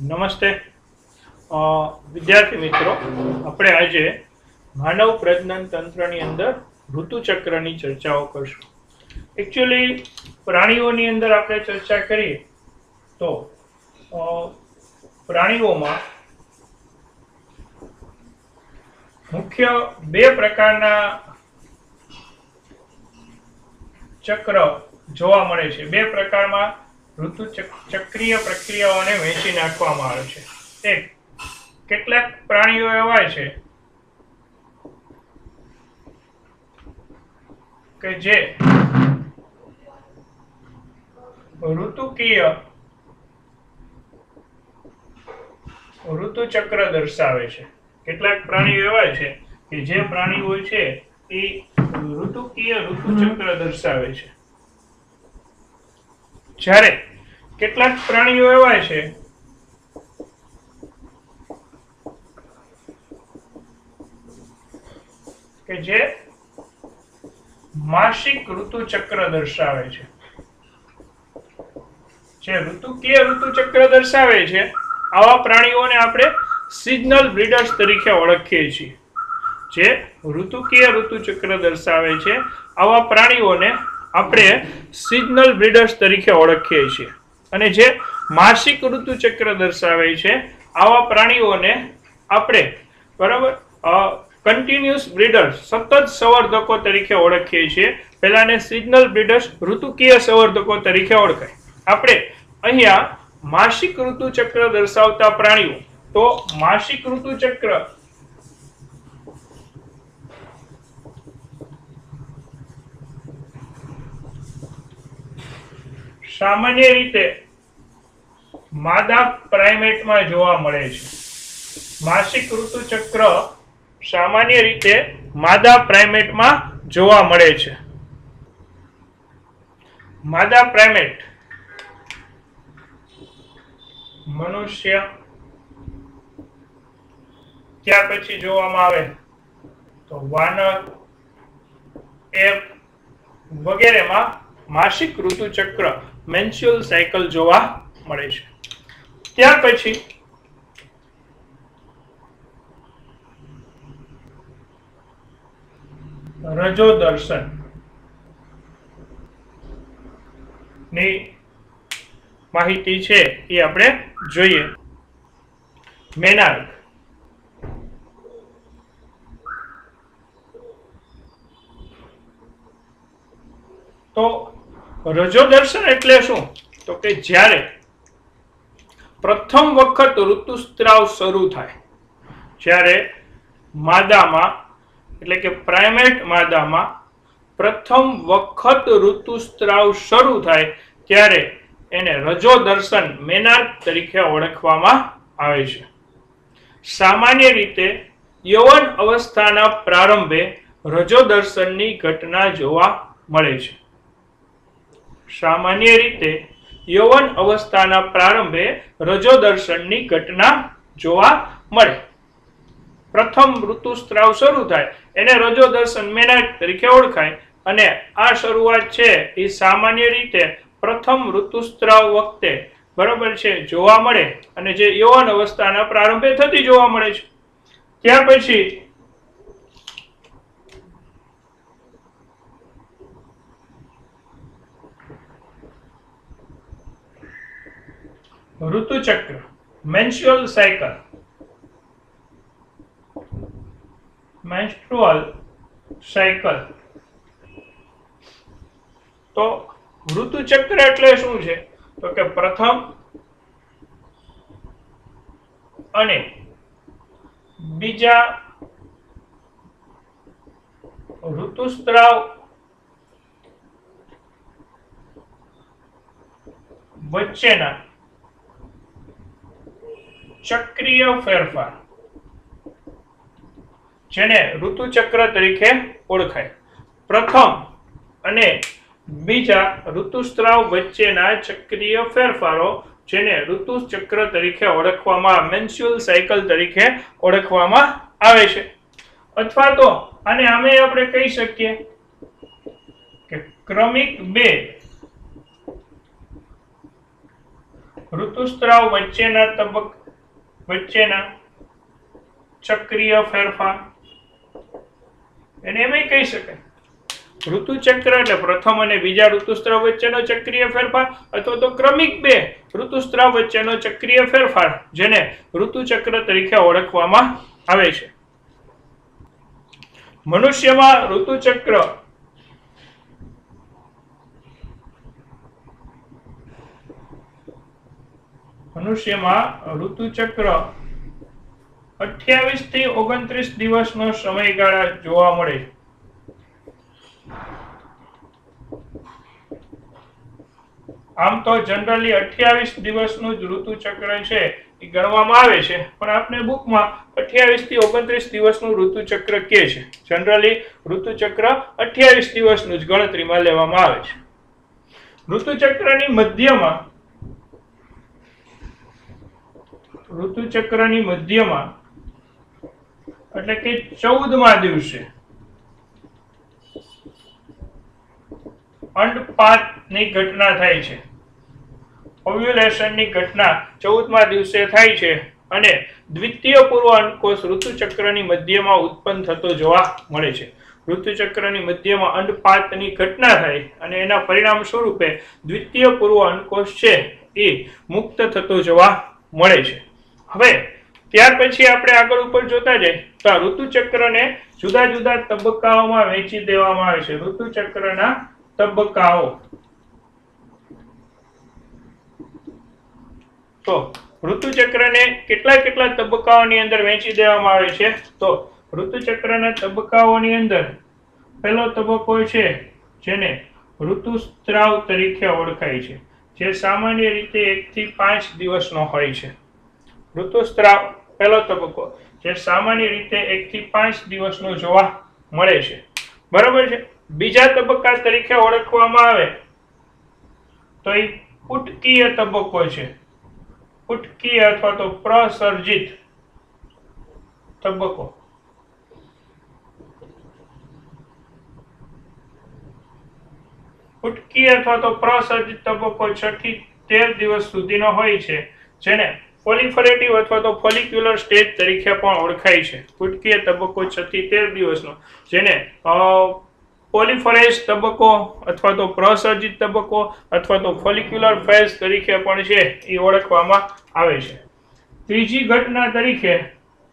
નમસ્તે. વિદ્યાર્થી મિત્રો, આપણે આજે માનવ પ્રજનન તંત્રની અંદર ઋતુચક્રની ચર્ચાઓ કરશું. એકચ્યુઅલી પ્રાણીઓની અંદર આપણે ચર્ચા કરીએ, તો પ્રાણીઓમાં મુખ્ય બે પ્રકારના ચક્ર જોવા મળે છે. બે પ્રકારમાં ઋતુ ચક- ચક્રીય પ્રક્રિયાઓને વહેંચી નાખવામાં આવે છે. એક, કેટલાક પ્રાણીઓ એવા છે કે જે ઋતુકીય ઋતુચક્ર દર્શાવે છે. કેટલાક પ્રાણીઓ એવા છે કે જે પ્રાણીઓ છે એ ઋતુકીય ઋતુચક્ર દર્શાવે છે. જ્યારે કેટલાક પ્રાણીઓ એવા છે. કે જે માસિક ઋતુચક્ર દર્શાવે છે. જે ઋતુકીય ઋતુચક્ર દર્શાવે છે, આવા પ્રાણીઓને આપણે સિઝનલ બ્રીડર્સ તરીકે ઓળખીએ છીએ. જે ઋતુકીય ઋતુચક્ર દર્શાવે છે, આવા પ્રાણીઓને આપણે સિઝનલ બ્રીડર્સ તરીકે ઓળખીએ છીએ. અને જે માસિક ઋતુચક્ર દર્શાવે છે, આવા પ્રાણીઓને આપણે, બરાબર? કન્ટિન્યુઅસ બ્રીડર્સ સતત સંવર્ધકો તરીકે ઓળખીએ છીએ. પહેલાને સિઝનલ બ્રીડર્સ ઋતુકીય સંવર્ધકો તરીકે ઓળખાય. આપણે અહીંયા માસિક ઋતુચક્ર દર્શાવતા પ્રાણીઓ, તો માસિક ઋતુચક્ર સામાન્ય રીતે માદા પ્રાઇમેટમાં જોવા મળે છે. માસિક ઋતુચક્ર સામાન્ય રીતે માદા પ્રાઇમેટમાં જોવા મળે છે. માદા પ્રાઇમેટ મનુષ્ય ત્યાર પછી જોવામાં આવે? તો વાનર, એપ વગેરેમાં માસિક ઋતુચક્ર મેન્સ્યુઅલ સાયકલ જોવા મળે છે. ત્યાર પછી રજો દર્શનની માહિતી છે એ આપણે જોઈએ. મેનાર્ક તો રજો દર્શન એટલે શું? તો કે જ્યારે પ્રથમ વખત ઋતુસ્ત્રાવ શરૂ થાય. જ્યારે માદામાં, એટલે કે પ્રાઇમેટ માદામાં પ્રથમ વખત ઋતુસ્ત્રાવ શરૂ થાય ત્યારે એને રજો દર્શન મેનાર્ક તરીકે ઓળખવામાં આવે છે. સામાન્ય રીતે યૌવન અવસ્થાના પ્રારંભે રજો દર્શનની ઘટના જોવા મળે છે. સામાન્ય રીતે યૌવન અવસ્થાના પ્રારંભે રજો દર્શનની ઘટના જોવા મળે. પ્રથમ ઋતુસ્ત્રાવ શરૂ થાય, એને રજો દર્શન મેનાક તરીકે ઓળખાય અને આ શરૂઆત છે એ સામાન્ય રીતે પ્રથમ ઋતુસ્ત્રાવ વખતે. બરાબર છે? જોવા મળે અને જે યૌવન અવસ્થાના પ્રારંભે થતી જોવા મળે છે. ત્યાર પછી ઋતુચક્ર મેન્સ્યુઅલ સાયકલ મેન્સ્ટ્રુઅલ સાયકલ તો ઋતુચક્ર એટલે શું છે? તો કે પ્રથમ અને બીજા ઋતુસ્ત્રાવ વચ્ચેના ચક્રીય ફેરફાર. જેને ઋતુચક્ર તરીકે ઓળખાય. પ્રથમ અને બીજા ઋતુસ્ત્રાવ વચ્ચેના ચક્રીય ફેરફારો જેને ઋતુચક્ર તરીકે ઓળખવામાં મેન્સ્યુઅલ સાયકલ તરીકે ઓળખવામાં આવે છે. અથવા તો, આને આમે આપણે કહી શકીએ કે ક્રમિક બે ઋતુસ્ત્રાવ વચ્ચેના તબક વચ્ચેના ચક્રીય ફેરફાર. એને એમ કહી શકાય. ઋતુચક્ર એટલે પ્રથમ અને બીજા ઋતુસ્ત્રાવ વચ્ચેનો ચક્રીય ફેરફાર અથવા તો ક્રમિક બે ઋતુસ્ત્રાવ વચ્ચેનો ચક્રીય ફેરફાર, જેને ઋતુચક્ર તરીકે ઓળખવામાં આવે છે. મનુષ્યમાં ઋતુચક્ર મનુષ્યમાં ઋતુચક્ર અઠ્યાવીસથી ઓગણત્રીસ દિવસનો સમયગાળા જોવા મળે આમ તો જનરલી અઠ્યાવીસ દિવસનું જ ઋતુચક્ર છે, એ ગણવામાં આવે છે, પણ આપણે બુકમાં અઠ્યાવીસથી ઓગણત્રીસ દિવસનું ઋતુચક્ર કે છે. જનરલી ઋતુચક્ર અઠ્યાવીસ દિવસનું જ ગણતરીમાં લેવામાં આવે છે. ઋતુચક્રની મધ્યમાં ઋતુચક્રની મધ્યમાં, એટલે કે ચૌદમા દિવસે, અંડપાતની ઘટના થાય છે. ઓવ્યુલેશનની ઘટના ચૌદમા દિવસે થાય છે અને દ્વિતીય પૂર્વ અંડકોષ ઋતુચક્રની મધ્યમાં ઉત્પન્ન થતો જોવા મળે છે. ઋતુચક્રની મધ્યમાં અંડપાતની ઘટના થાય અને એના પરિણામ સ્વરૂપે દ્વિતીય પૂર્વ અંડકોષ છે એ મુક્ત થતો જોવા મળે છે. હવે, ત્યાર પછી આપણે આગળ ઉપર જોતા જઈએ, તો આ ઋતુચક્રને જુદા જુદા તબક્કાઓમાં વહેંચી દેવામાં આવે છે. ઋતુચક્રના તબક્કાઓ. તો, ઋતુચક્રને કેટલા કેટલા તબક્કાઓની અંદર વહેંચી દેવામાં આવે છે? તો, ઋતુચક્રના તબક્કાઓની અંદર પહેલો તબક્કો છે, જેને ઋતુસ્ત્રાવ તરીકે ઓળખાય છે, જે સામાન્ય રીતે એક થી પાંચ દિવસનો હોય છે. ઋતુસ્ત્રાવ પહેલો તબક્કો, જે સામાન્ય રીતે એક થી પાંચ દિવસનો જોવા મળે છે. બરાબર છે? બીજા તબક્કા તરીકે ઓળખવામાં આવે તો એ પુટકીય તબક્કો છે. પુટકીય અથવા તો પ્રસર્જિત તબક્કો. પુટકીય અથવા તો પ્રસર્જિત તબક્કો છ તેર દિવસ સુધીનો હોય છે, જેને પોલિફરેટિવ અથવા તો ફોલિક્યુલર સ્ટેજ તરીકે પણ ઓળખાય છે. કુટકીય તબક્કો છ થી તેર દિવસનો, જેને પોલિફરેસ તબક્કો અથવા તો પ્રસર્જિત તબક્કો અથવા તો ફોલિક્યુલર ફેઝ તરીકે પણ છે એ ઓળખવામાં આવે છે. ત્રીજી ઘટના તરીકે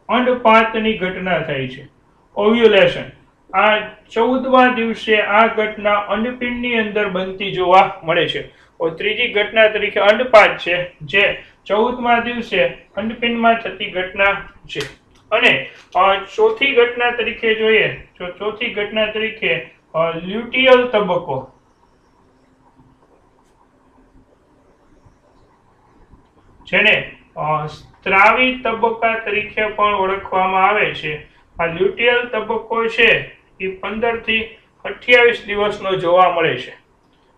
અંડપાતની ઘટના થાય છે. ઓવ્યુલેશન. આ ચૌદમા દિવસે આ ઘટના અંડપિંડની અંદર બનતી જોવા મળે છે. ત્રીજી ઘટના તરીકે અંડપાત છે, જે ચૌદમા દિવસે અંડપિંડમાં થતી ઘટના છે. અને ચોથી ઘટના તરીકે જોઈએ, તો ચોથી ઘટના તરીકે લ્યુટિયલ તબક્કો. જેને સ્ત્રાવી તબક્કા તરીકે પણ ઓળખવામાં આવે છે. આ લ્યુટિયલ તબક્કો છે, એ પંદરથી અઠ્યાવીસ દિવસનો જોવા મળે છે.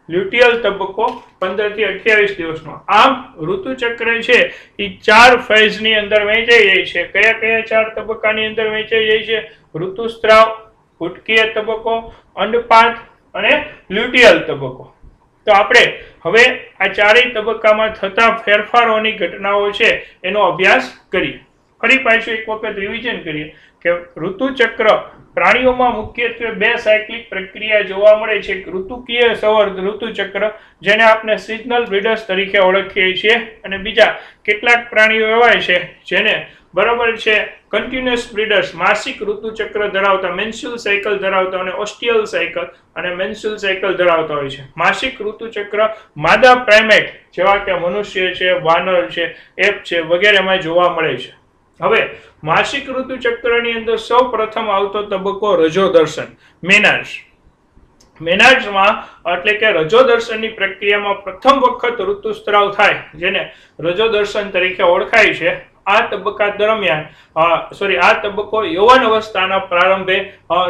લ્યુટિયલ તબક્કો પંદરથી અઠ્યાવીસ દિવસનો. આમ ઋતુચક્ર છે એ ચાર ફેઝની અંદર વહેંચાઈ જાય છે. કયા કયા ચાર તબક્કાની અંદર વહેંચાઈ જાય છે? ઋતુસ્ત્રાવ, ફૂટકીય તબક્કો અંડપાત અને લ્યુટિયલ તબક્કો. તો આપણે હવે આ ચારેય તબક્કામાં થતા ફેરફારોની ઘટનાઓ છે એનો અભ્યાસ કરીએ. ફરી પાછું એક વખત રિવિઝન કરીએ કે ઋતુચક્ર પ્રાણીઓમાં મુખ્યત્વે બે સાયકલિક પ્રક્રિયા જોવા મળે છે. એક ઋતુકીય સંવર્ધ ઋતુચક્ર, જેને આપણે સિઝનલ બ્રીડર્સ તરીકે ઓળખીએ છીએ. અને બીજા કેટલાક પ્રાણીઓ એવા છે, જેને બરાબર છે કન્ટિન્યુઅસ બ્રીડર્સ માસિક ઋતુચક્ર ધરાવતા મેન્સ્યુલ સાયકલ ધરાવતા અને ઓસ્ટિયલ સાયકલ અને મેન્સ્યુલ સાયકલ ધરાવતા હોય છે. માસિક ઋતુચક્ર માદા પ્રાઇમેટ જેવા કે મનુષ્ય છે, વાનર છે, એપ છે વગેરેમાં જોવા મળે છે. હવે, માસિક ઋતુચક્રની અંદર સૌ પ્રથમ આવતો તબક્કો રજો દર્શન, મેનાર્સ. મેનાર્સમાં એટલે કે રજો દર્શનની પ્રક્રિયામાં પ્રથમ વખત ઋતુસ્ત્રાવ થાય, જેને રજો દર્શન તરીકે ઓળખાય છે. આ તબક્કા દરમિયાન સોરી આ તબક્કો યૌવન અવસ્થાના પ્રારંભે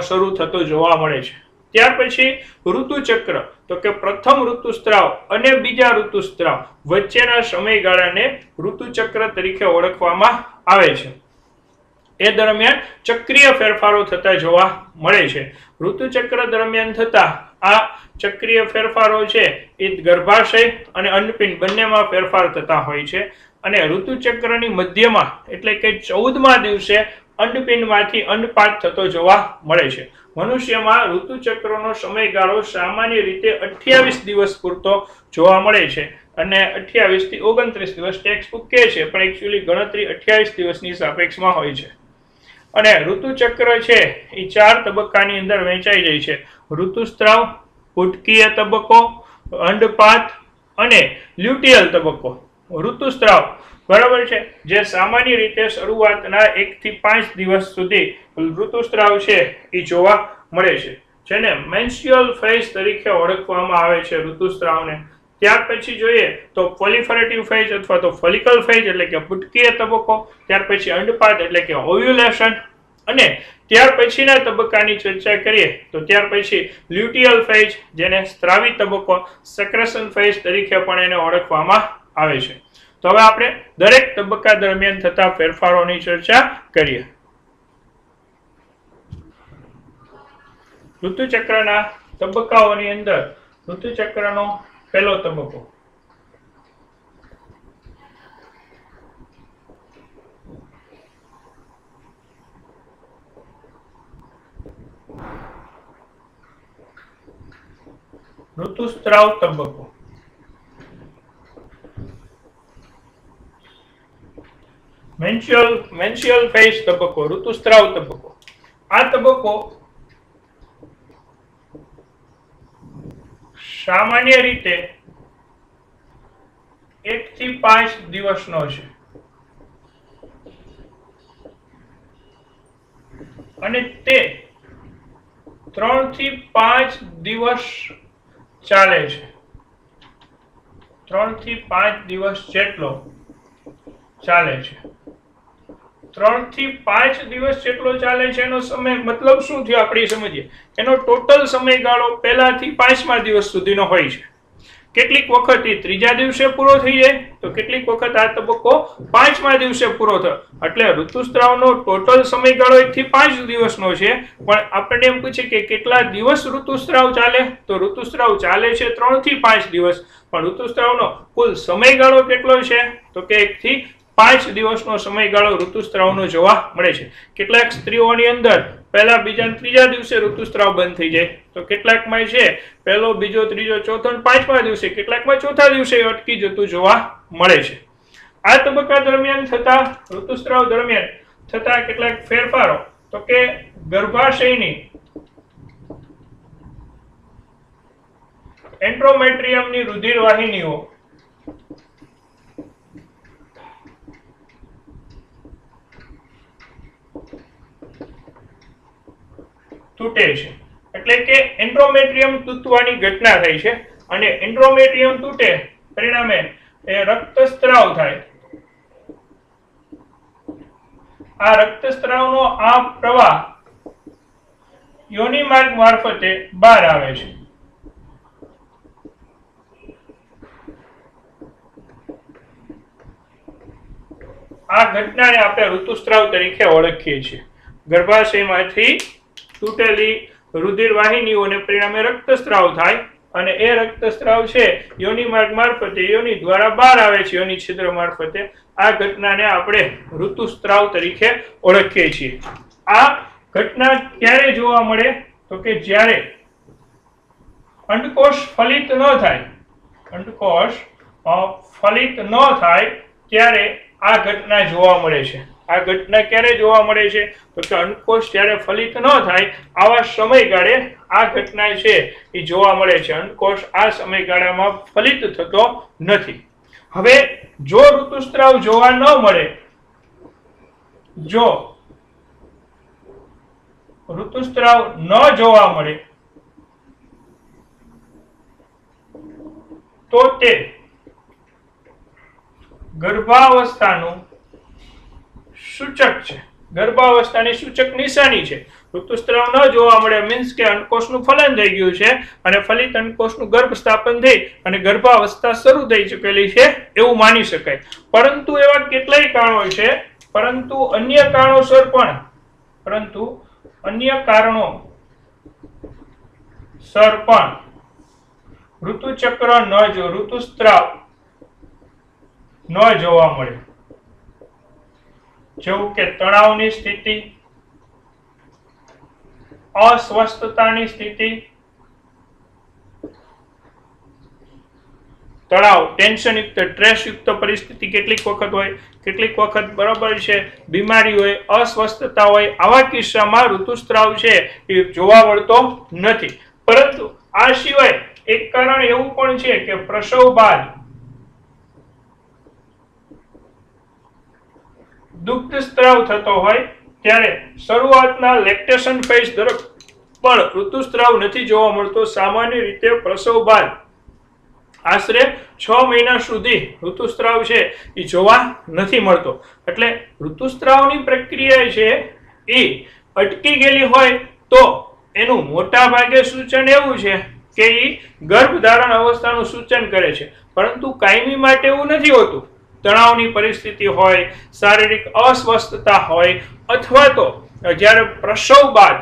શરૂ થતો જોવા મળે છે. ત્યાર પછી ઋતુચક્ર, તો કે પ્રથમ ઋતુસ્ત્રાવ અને બીજા ઋતુસ્ત્રાવ વચ્ચેના સમયગાળાને ઋતુચક્ર તરીકે ઓળખવામાં આવે છે. એ દરમિયાન ચક્રીય ફેરફારો થતા જોવા મળે છે. ઋતુચક્ર દરમિયાન થતા આ ચક્રીય ફેરફારો છે એ ગર્ભાશય અને અન્નપિંડ બંનેમાં ફેરફાર થતા હોય છે અને ઋતુચક્રની મધ્યમાં એટલે કે ચૌદમા દિવસે અંડપિંડમાંથી અંડપાત થતો જોવા મળે છે. મનુષ્યમાં ઋતુચક્રનો સમયગાળો સામાન્ય રીતે અઠ્યાવીસ દિવસ પૂરતો જોવા મળે છે અને અઠ્યાવીસથી ઓગણત્રીસ દિવસ ટેક્સ બુક કહે છે, પણ એકચ્યુઅલી ગણતરી અઠ્યાવીસ દિવસની સાપેક્ષમાં હોય છે. અને ઋતુચક્ર છે, એ ચાર તબક્કાની અંદર વહેંચાઈ જાય છે. ઋતુસ્ત્રાવ, પુટકીય તબક્કો, અંડપાત અને લ્યુટિયલ તબક્કો. ઋતુસ્ત્રાવ બરાબર છે? જે સામાન્ય રીતે શરૂઆતના એકથી પાંચ દિવસ સુધી ઋતુસ્ત્રાવ છે એ જોવા મળે છે. જેને મેન્સ્યુઅલ ફેઝ તરીકે ઓળખવામાં આવે છે ઋતુસ્ત્રાવને. ત્યાર પછી જોઈએ તો પોલિફરેટિવ ફેઝ અથવા તો ફોલિકલ ફેઝ એટલે કે પુટકીય તબક્કો, ત્યાર પછી અંડપાત એટલે કે ઓવ્યુલેશન અને ત્યાર પછીના તબક્કાની ચર્ચા કરીએ તો ત્યાર પછી લ્યુટિયલ ફેઝ જેને સ્ત્રાવી તબક્કો સેક્રેશન ફેઝ તરીકે પણ એને ઓળખવામાં આવે છે. તો હવે આપણે દરેક તબક્કા દરમિયાન થતા ફેરફારોની ચર્ચા કરીએ. ઋતુચક્રના તબક્કાઓની અંદર ઋતુચક્રનો પહેલો તબક્કો. ઋતુસ્ત્રાવ તબક્કો. મેન્સ્યુઅલ મેન્સ્યુઅલ ફેઝ તબક્કો, ઋતુસ્ત્રાવ તબક્કો. આ તબક્કો સામાન્ય રીતે એક થી પાંચ દિવસનો છે. અને તે ત્રણથી પાંચ દિવસ ચાલે છે. ત્રણથી પાંચ દિવસ જેટલો ચાલે છે. ત્રણથી પાંચ ટોટલ સમયગાળો પહેલાથી પાંચમા દિવસ સુધીનો છે. કેટલીક વખત એ ત્રીજા દિવસે પૂરો થઈ જાય, તો કેટલીક વખત આ તબક્કો પાંચમા દિવસે પૂરો થયો. એટલે ઋતુસ્ત્રાવનો ટોટલ સમયગાળો એક થી પાંચ દિવસનો છે, પણ આપણને એમ પૂછે કે કેટલા દિવસ ઋતુસ્ત્રાવ ચાલે? તો ઋતુસ્ત્રાવ ચાલે છે ત્રણથી પાંચ દિવસ. પણ ઋતુસ્ત્રાવનો કુલ સમયગાળો કેટલો છે? તો કે એક થી પાંચ દિવસનો સમયગાળો ઋતુસ્ત્રાવનો જોવા મળે છે. કેટલાક સ્ત્રીઓની અંદર પહેલા બીજા ત્રીજા દિવસે ઋતુસ્ત્રાવ બંધ થઈ જાય. તો કેટલાકમાં છે, પહેલો, બીજો, ત્રીજો, ચોથો પાંચમા દિવસે કેટલાકમાં ચોથા દિવસે અટકી જતું જોવા મળે છે. આ તબક્કા દરમિયાન થતા ઋતુસ્ત્રાવ દરમિયાન થતા કેટલાક ફેરફારો, તો કે ગર્ભાશયની એન્ટ્રોમેટ્રિયમની રુધિર વાહિનીઓ તૂટે છે. એટલે કે એન્ડ્રોમેટ્રિયમ તૂટવાની ઘટના થઈ છે. અને એન્ડ્રોમેટ્રિયમ તૂટે પરિણામે રક્તસ્ત્રાવ થાય. આ રક્તસ્ત્રાવનો આ પ્રવાહ યોની મારફતે બહાર આવે છે. આ ઘટનાને આપણે ઋતુસ્ત્રાવ તરીકે ઓળખીએ છીએ. ગર્ભાશયમાંથી તૂટેલી રુધિર વાહિનીઓને પરિણામે રક્તસ્ત્રાવ થાય અને એ રક્તસ્ત્રાવ છે યોની માર્ગ મારફતે, યોની દ્વારા બહાર આવે છે, યોની છિદ્ર મારફતે. આ ઘટનાને આપણે ઋતુસ્ત્રાવ તરીકે ઓળખીએ છીએ. આ ઘટના ક્યારે જોવા મળે? તો કે જ્યારે અંડકોષ ફલિત ન થાય, અંડકોષ ફલિત ન થાય, ત્યારે આ ઘટના જોવા મળે છે. આ ઘટના ક્યારે જોવા મળે છે? તો કે અંડકોષ જ્યારે ફલિત ન થાય, આવા સમયગાળે આ ઘટના છે એ જોવા મળે છે. અંડકોષ આ સમયગાળામાં ફલિત થતો નથી. હવે જો ઋતુસ્ત્રાવ જોવા ન મળે, જો ઋતુસ્ત્રાવ ન જોવા મળે, તો તે ગર્ભાવસ્થાનું સૂચક છે. ગર્ભાવસ્થાની સૂચક નિશાની છે. ઋતુસ્ત્રાવ ન જોવા મળે મીન્સ કે અંડકોષનું ફલન થઈ ગયું છે અને ફલિત અંડકોષનું ગર્ભ સ્થાપન થઈ અને ગર્ભાવસ્થા શરૂ થઈ ચૂકેલી છે એવું માની શકાય. પરંતુ એવા કેટલાય કારણો છે, પરંતુ અન્ય કારણોસર પણ, પરંતુ અન્ય કારણો સર પણ ઋતુચક્ર ન જો, ઋતુસ્ત્રાવ ન જોવા મળે. જેવું કે તણાવની સ્થિતિ, અસ્વસ્થતાની સ્થિતિ, તણાવ ટેન્શન યુક્ત સ્ટ્રેસ યુક્ત પરિસ્થિતિ કેટલીક વખત હોય, કેટલીક વખત બરાબર છે, બીમારી હોય, અસ્વસ્થતા હોય, આવા કિસ્સામાં ઋતુસ્ત્રાવ છે એ જોવા મળતો નથી. પરંતુ આ સિવાય એક કારણ એવું પણ છે કે પ્રસવ બાદ દુગ્ધ સ્ત્રાવ થતો હોય ત્યારે શરૂઆતના લેક્ટેશન ફેઝ દરમિયાન પણ ઋતુસ્ત્રાવ નથી જોવા મળતો. સામાન્ય રીતે પ્રસવ બાદ આશરે છ મહિના સુધી ઋતુસ્ત્રાવ છે એ જોવા નથી મળતો. એટલે ઋતુસ્ત્રાવની પ્રક્રિયા છે એ અટકી ગયેલી હોય તો એનું મોટા ભાગે સૂચન એવું છે કે એ ગર્ભધારણ અવસ્થાનું સૂચન કરે છે. પરંતુ કાયમી માટે એવું નથી હોતું. તણાવની પરિસ્થિતિ હોય, શારીરિક અસ્વસ્થતા હોય, અથવા તો જ્યારે પ્રસવ બાદ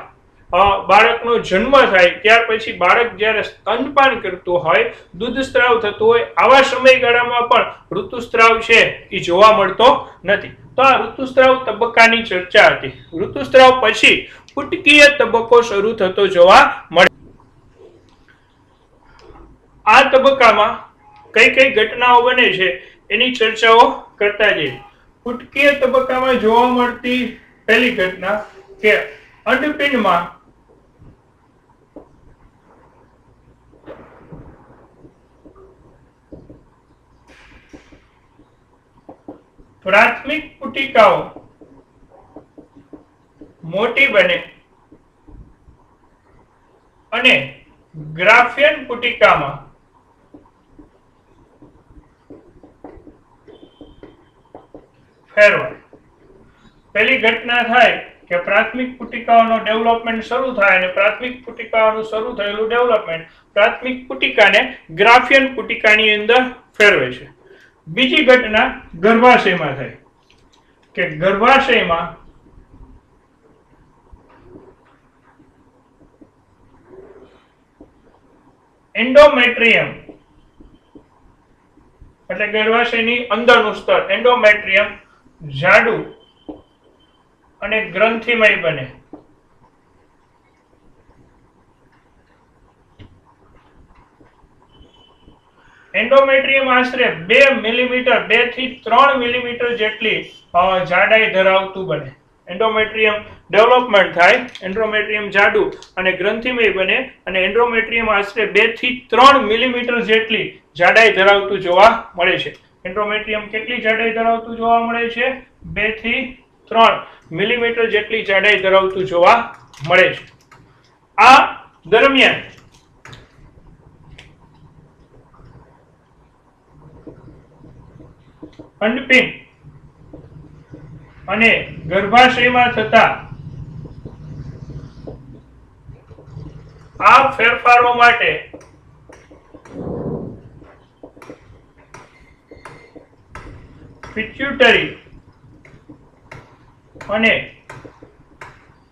બાળકનો જન્મ થાય, ત્યાર પછી બાળક જ્યારે સ્તનપાન કરતું હોય દૂધ સ્ત્રાવ થતું હોય, આવા સમયગાળામાં પણ ઋતુસ્ત્રાવ છે એ જોવા મળતો નથી. તો આ ઋતુસ્ત્રાવ તબક્કાની ચર્ચા હતી. ઋતુસ્ત્રાવ પછી કુટકીય તબક્કો શરૂ થતો જોવા મળે. આ તબક્કામાં કઈ કઈ ઘટનાઓ બને છે? એની ચર્ચાઓ કરતા જઈએ. ફૂટકીય તબક્કામાં જોવા મળતી પહેલી ઘટના કે અંડપિંડમાં પ્રાથમિક પુટિકાઓ મોટી બને અને ગ્રાફિયન પુટિકામાં ફેરવાય. પહેલી ઘટના થાય કે પ્રાથમિક પુટિકાઓનો ડેવલપમેન્ટ શરૂ થાય અને પ્રાથમિક પુટિકાઓનું શરૂ થયેલું ડેવલપમેન્ટ પ્રાથમિક પુટિકાને ગ્રાફિયન પુટિકાની અંદર ફેરવે છે. બીજી ઘટના ગર્ભાશયમાં થાય. કે ગર્ભાશયમાં એન્ડોમેટ્રિયમ એટલે ગર્ભાશયની અંદરનું સ્તર, એન્ડોમેટ્રિયમ જાડું અને ગ્રંથિમય બને. એન્ડોમેટ્રિયમ આશરે બે મિલીમીટર બેથી ત્રણ મિલીમીટર જેટલી જાડાઈ ધરાવતું બને. એન્ડોમેટ્રિયમ ડેવલપમેન્ટ થાય એન્ડ્રોમેટ્રિયમ જાડું અને ગ્રંથિમય બને અને એન્ડ્રોમેટ્રિયમ આશરે બેથી ત્રણ મિલીમીટર જેટલી જાડાઈ ધરાવતું જોવા મળે છે. એન્ડ્રોમેટ્રિયમ કેટલી જાડાઈ ધરાવતું જોવા મળે છે? બેથી ત્રણ મિલીમીટર જેટલી જાડાઈ ધરાવતું જોવા મળે છે. આ દરમિયાન અંડપિંડ અને ગર્ભાશયમાં થતા આ ફેરફારો માટે પિટ્યુટરી અને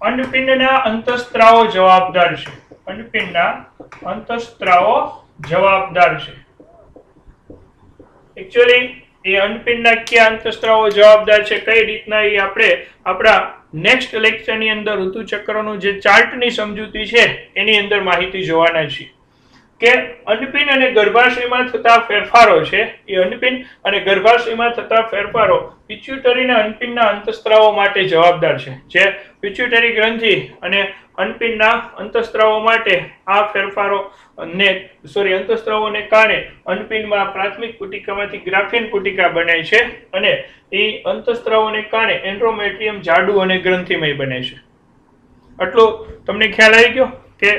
અન્નપિંડના અંતસ્ત્રાવો જવાબદાર છે. અન્નપિંડના અંતસ્ત્રાવો જવાબદાર છે. એકચ્યુઅલી એ અન્નપિંડના કયા અંતસ્ત્રાવો જવાબદાર છે, કઈ રીતના એ આપણે આપણા નેક્સ્ટ લેક્ચરની અંદર ઋતુચક્રનું જે ચાર્ટની સમજૂતી છે, એની અંદર માહિતી જોવાના છીએ. કે અંડપિંડ અને ગર્ભાશયમાં થતા ફેરફારો છે, એ અન્નપિન અને ગર્ભાશયમાં થતા ફેરફારો પિચ્યુટરી અને અંડપિંડના અંતસ્ત્રાવો માટે જવાબદાર છે. જે પિચ્યુટરી ગ્રંથિ અને અંડપિંડના અંતસ્ત્રાવો માટે આ ફેરફારો ને સોરી અંતસ્ત્રાવોને કારણે અંડપિંડમાં પ્રાથમિક પુટિકામાંથી ગ્રાફિન પુટિકા બને છે અને એ અંતસ્ત્રાવોને કારણે એન્ડ્રોમેટ્રિયમ જાડુ અને ગ્રંથિમય બને છે. આટલું તમને ખ્યાલ આવી ગયો કે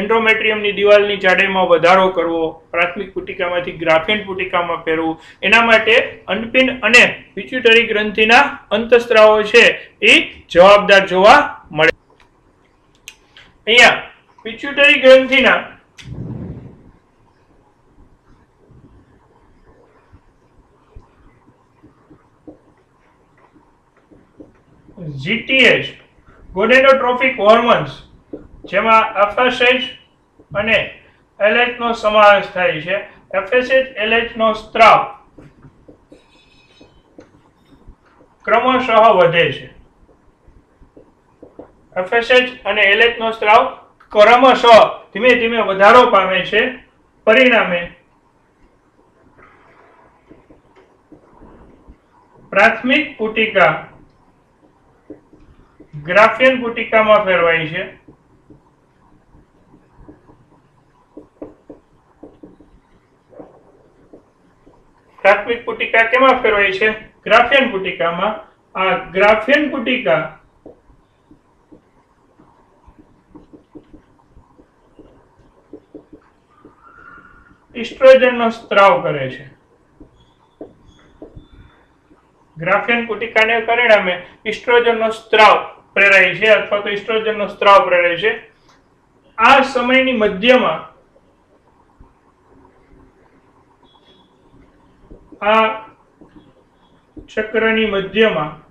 એન્ડ્રોમેટ્રિયમની દિવાલની જાડાઈમાં વધારો કરવો, પ્રાથમિક પુટિકામાંથી ગ્રાફિન પુટિકામાં ફેરવું, એના માટે અનપિન અને પિચ્યુટરી ગ્રંથિના અંતસ્ત્રાવો છે એ જવાબદાર જોવા મળે. અહીંયા પિચ્યુટરી ગ્રંથિના જીટીએચ ગોનેડોટ્રોફિક હોર્મોન્સ જેમાં એફએસએચ અને એલેચનો સમાવેશ થાય છે. એફએસએચ એલેચનો સ્ત્રાવ ક્રમશઃ વધે છે. એફએસએચ અને એલેચનો સ્ત્રાવ ક્રમશઃ ધીમે ધીમે વધારો પામે છે. પરિણામે પ્રાથમિક પુટિકા ગ્રાફિયન પુટિકામાં ફેરવાય છે. પ્રાથમિક પુટિકા કેમાં ફેરવાય છે? ગ્રાફિયન પુટિકામાં. આ ગ્રાફિયન પુટિકા ઇસ્ટ્રોજનનો સ્ત્રાવ કરે છે. ગ્રાફિયન પુટિકાને પરિણામે ઇસ્ટ્રોજનનો સ્ત્રાવ પ્રેરાય છે અથવા તો ઇસ્ટ્રોજનનો સ્ત્રાવ પ્રેરાય છે. આ સમયની મધ્યમાં આ ચક્રની મધ્યમાં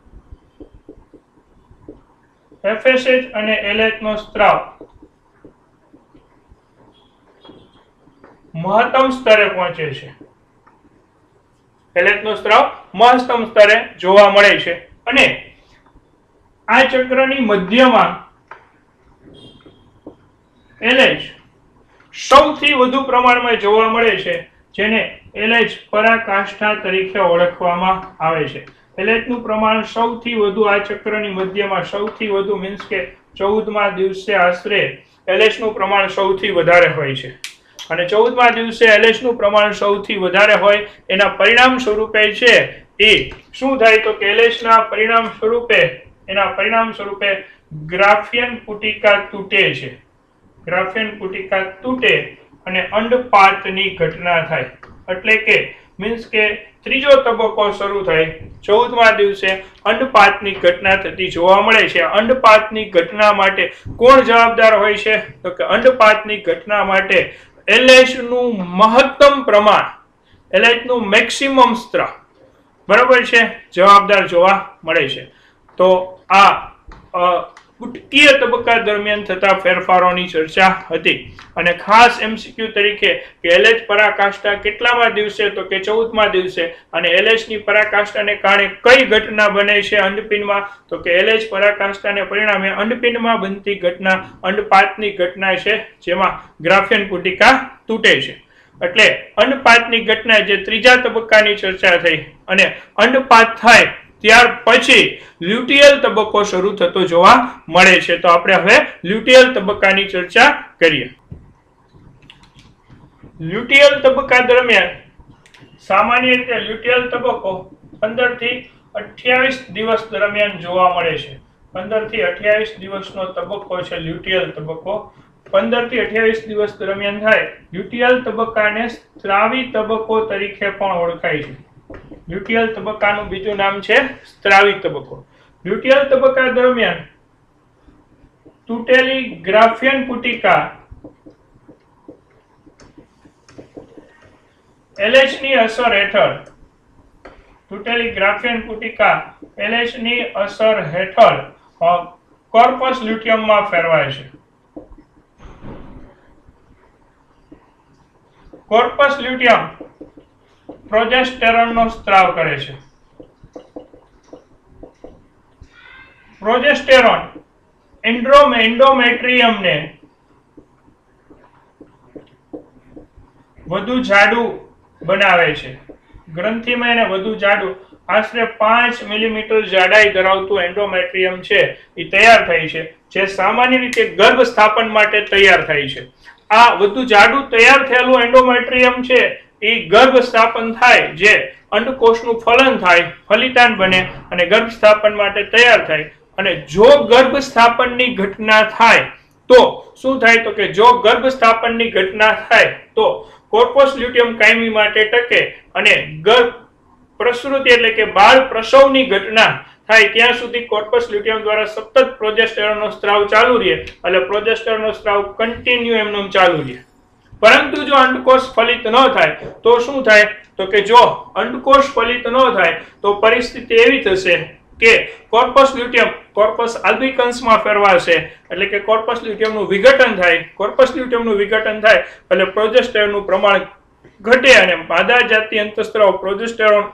એફએસએચ અને એલએચ નો સ્ત્રાવ મહત્તમ સ્તરે પહોંચે છે. એલએચ સ્ત્રાવ મહત્તમ સ્તરે જોવા મળે છે. અને આ ચક્રની મધ્યમાં એલએચ સૌથી વધુ પ્રમાણમાં જોવા મળે છે, જેને એલએચ પરાકાષ્ઠા તરીકે ઓળખવામાં આવે છે. એલએચ પ્રમાણ સૌથી વધુ આ ચક્રની મધ્યમાં સૌથી વધુ મીન્સ કે ચૌદમા દિવસે આશરે એલએચ પ્રમાણ સૌથી વધારે હોય છે. અને ચૌદમા દિવસે એલએચ પ્રમાણ સૌથી વધારે હોય એના પરિણામ સ્વરૂપે છે એ શું થાય તો કે એલએચ પરિણામ સ્વરૂપે એના પરિણામ સ્વરૂપે ગ્રાફિયન પુટિકા તૂટે છે. ગ્રાફિયન પુટિકા તૂટે અને અંડપાતની ઘટના થાય. એટલે કે મીન્સ કે ત્રીજો તબક્કો શરૂ થાય ચૌદમા દિવસે અંડપાતની ઘટના થતી જોવા મળે છે. અંડપાતની ઘટના માટે કોણ જવાબદાર હોય છે? તો કે અંડપાતની ઘટના માટે એલએચનું મહત્તમ પ્રમાણ, એલએચનું મેક્સિમમ સ્ત્ર, બરાબર છે? જવાબદાર જોવા મળે છે. તો આ કુટકીય તબક્કા દરમિયાન થતા ફેરફારોની ચર્ચા હતી. અને ખાસ એમસીક્યુ તરીકે કે એલએચ પરાકાષ્ઠા કેટલામાં દિવસે તો કે ચૌદમાં દિવસે અને એલએચની પરાકાષ્ઠાને કારણે કઈ ઘટના બને છે અંડપિંડમાં તો કે એલએચ પરાકાષ્ઠાને પરિણામે અંડપિંડમાં બનતી ઘટના અંડપાતની ઘટના છે જેમાં ગ્રાફિયન પુટિકા તૂટે છે. એટલે અંડપાતની ઘટના જે ત્રીજા તબક્કાની ચર્ચા થઈ અને અંડપાત થાય ત્યાર પછી લ્યુટિયલ તબક્કો શરૂ થતો જોવા મળે છે. તો આપણે હવે લ્યુટિયલ તબક્કાની ચર્ચા કરીએ. લ્યુટિયલ તબક્કા દરમિયાન સામાન્ય રીતે લ્યુટિયલ તબક્કો પંદરથી અઠ્યાવીસ દિવસ દરમિયાન જોવા મળે છે. પંદરથી અઠ્યાવીસ દિવસનો તબક્કો છે લ્યુટિયલ તબક્કો. પંદરથી અઠ્યાવીસ દિવસ દરમિયાન થાય લ્યુટિયલ તબક્કાને સ્ત્રાવી તબક્કો તરીકે પણ ઓળખાય છે. લ્યુટિયલ તબક્કાનું બીજું નામ છે સ્ત્રાવી તબક્કો. ન્યુટ્રિયલ તબક્કા દરમિયાન તૂટેલી ગ્રાફિયન પુટિકા એલએચની અસર હેઠળ, તૂટેલી ગ્રાફિયન પુટિકા એલએચ અસર હેઠળ કોર્પસ લ્યુટિયમમાં ફેરવાય છે. કોર્પસ લ્યુટિયમ પ્રોજેસ્ટેરોનનો સ્ત્રાવ કરે છે. પ્રોજેસ્ટેરોન એન્ડ્રોમ એન્ડોમેટ્રિયમને વધુ જાડું બનાવે છે. ગ્રંથિમાં એને વધુ જાડું, આશરે પાંચ મિલીમીટર જાડાઈ ધરાવતું એન્ડોમેટ્રિયમ છે, એ તૈયાર થાય છે, જે સામાન્ય રીતે ગર્ભ સ્થાપન માટે તૈયાર થાય છે. આ વધુ જાડું તૈયાર થયેલું એન્ડોમેટ્રિયમ છે ગર્ભ સ્થાપન થાય જે અંડકોષનું ફલન થાય, ફલિતાન બને અને ગર્ભ સ્થાપન માટે તૈયાર થાય. અને જો ગર્ભ સ્થાપનની ઘટના થાય, તો શું થાય તો કે જો ગર્ભ સ્થાપનની ઘટના થાય, તો કોર્પોસ લ્યુટિયમ કાયમી માટે ટકે અને ગર્ભ પ્રસૃતિ એટલે કે બાળ પ્રસવની ઘટના થાય ત્યાં સુધી કોર્પસ લ્યુટિયમ દ્વારા સતત પ્રોજેસ્ટરનો સ્ત્રાવ ચાલુ રહે. એટલે પ્રોજેસ્ટરનો સ્ત્રાવ કન્ટિન્યુ એમનો ચાલુ રહે. પરંતુ જો અંડકોષ ફલિત ન થાય, તો શું થાય? તો કે જો અંડકોષ ફલિત ન થાય, તો પરિસ્થિતિ એવી થશે કે કોર્પસ લ્યુટિયમ કોર્પસ આલ્બિકન્સમાં ફેરવાશે. એટલે કે કોર્પસ લ્યુટિયમનું વિઘટન થાય, કોર્પસ લ્યુટિયમનું વિઘટન થાય, એટલે પ્રોજેસ્ટેરોનનું પ્રમાણ ઘટે અને માદા જાતિ અંતસ્ત્રાવ પ્રોજેસ્ટેરોન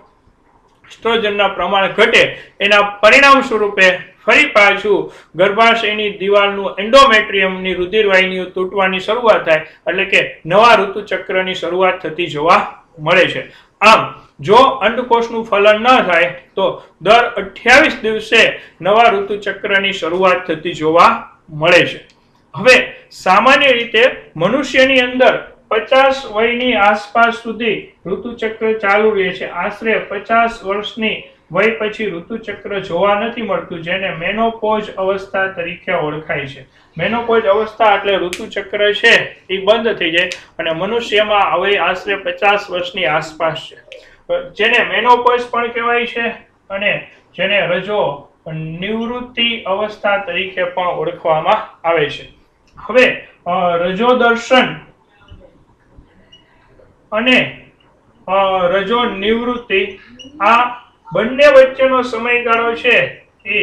સ્ટ્રોજનના પ્રમાણ ઘટે. એના પરિણામ સ્વરૂપે ફરી પાછું ગર્ભાશયની દિવાલનું એન્ડોમેટ્રિયમની રુધિરવાહિનીઓ તૂટવાની શરૂઆત થાય, એટલે કે નવા ઋતુચક્રની શરૂઆત થતી જોવા મળે છે. આમ, જો અંડકોષનું ફલન ન થાય, તો દર અઠ્યાવીસ દિવસે નવા ઋતુચક્રની શરૂઆત થતી જોવા મળે છે. હવે, સામાન્ય રીતે મનુષ્યની અંદર પચાસ વયની આસપાસ સુધી ઋતુચક્ર ચાલુ રહે છે. આશરે પચાસ વર્ષની વય પછી ઋતુચક્ર જોવા નથી મળતું, જેને મેનોપોઝ અવસ્થા તરીકે ઓળખાય છે. મેનોપોઝ અવસ્થા એટલે ઋતુચક્ર છે, એ બંધ થઈ જાય અને મનુષ્યમાં હવે આશરે પચાસ વર્ષની આસપાસ છે. જેને મેનોપોઝ પણ કહેવાય છે અને જેને રજો નિવૃત્તિ અવસ્થા તરીકે પણ ઓળખવામાં આવે છે. હવે રજો દર્શન અને રજો નિવૃત્તિ આ બંને વચ્ચેનો સમયગાળો છે એ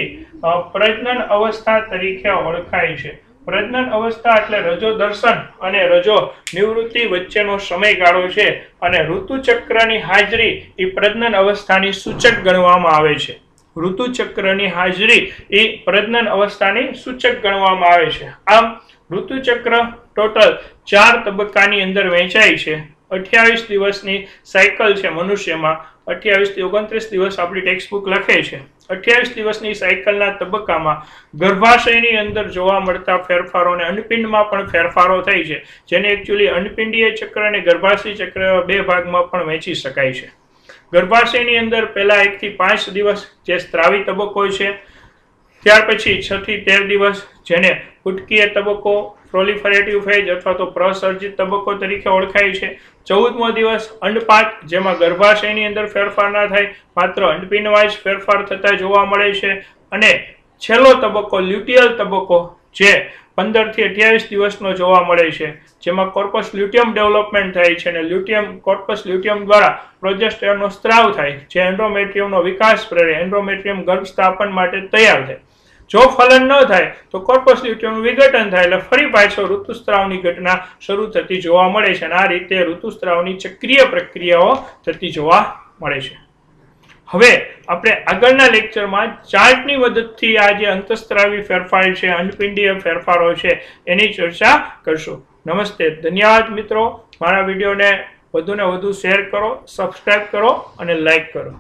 પ્રજનન અવસ્થા તરીકે ઓળખાય છે. પ્રજનન અવસ્થા એટલે રજો દર્શન અને રજો નિવૃત્તિ વચ્ચેનો સમયગાળો છે અને ઋતુચક્રની હાજરી એ પ્રજનન અવસ્થાની સૂચક ગણવામાં આવે છે. ઋતુચક્રની હાજરી એ પ્રજનન અવસ્થાની સૂચક ગણવામાં આવે છે. આમ, ઋતુચક્ર ટોટલ ચાર તબક્કાની અંદર વહેંચાય છે. અઠ્યાવીસ દિવસની સાયકલ છે મનુષ્યમાં. અઠ્યાવીસથી ઓગણત્રીસ દિવસ આપણી ટેક્સ્ટબુક લખે છે. અઠ્યાવીસ દિવસની સાયકલના તબક્કામાં ગર્ભાશયની અંદર જોવા મળતા ફેરફારોને અન્નપિંડમાં પણ ફેરફારો થઈ છે, જેને એકચ્યુઅલી અન્નપિંડીય ચક્ર અને ગર્ભાશય ચક્ર બે ભાગમાં પણ વહેંચી શકાય છે. ગર્ભાશયની અંદર પહેલા એકથી પાંચ દિવસ જે સ્ત્રાવી તબક્કો છે, ત્યાર પછી છથી તેર દિવસ, જેને ઉટકીય તબક્કો પ્રોલિફરેટિવ ફેજ અથવા તો પ્રસર્જિત તબક્કો તરીકે ઓળખાય છે. ચૌદમો દિવસ અંડપાત જેમાં ગર્ભાશયની અંદર ફેરફાર ના થાય, માત્ર વાઇઝ ફેરફાર થતા જોવા મળે છે. અને છેલ્લો તબક્કો લ્યુટિયલ તબક્કો, જે પંદરથી અઠ્યાવીસ દિવસનો જોવા મળે છે, જેમાં કોર્પસ લ્યુટિયમ ડેવલપમેન્ટ થાય છે અને લ્યુટિયમ, કોર્પસ લ્યુટિયમ દ્વારા પ્રોજેસ્ટરનો સ્ત્રાવ થાય, જે એન્ડ્રોમેટ્રિયમનો વિકાસ પ્રેરે એન્ડ્રોમેટ્રિયમ ગર્ભ સ્થાપન માટે તૈયાર થાય. જો ફલન ન થાય, તો કોર્પસ લ્યુટિયમનું વિઘટન થાય, એટલે ફરી પાછો ઋતુસ્ત્રાવની ઘટના શરૂ થતી જોવા મળે છે અને આ રીતે ઋતુસ્ત્રાવની ચક્રીય પ્રક્રિયાઓ થતી જોવા મળે છે. હવે, આપણે આગળના લેક્ચરમાં ચાર્ટની મદદથી આ જે અંતસ્ત્રાવી ફેરફાર છે અંડપિંડીય ફેરફારો છે, એની ચર્ચા કરશું. નમસ્તે, ધન્યવાદ મિત્રો. મારા વિડીયોને વધુને વધુ શેર કરો સબસ્ક્રાઈબ કરો અને લાઈક કરો.